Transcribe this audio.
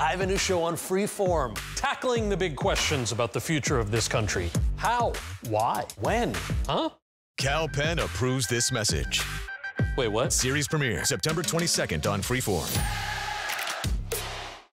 I have a new show on Freeform, tackling the big questions about the future of this country. How? Why? When? Huh? Kal Penn approves this message. Wait, what? Series premiere September 22nd on Freeform.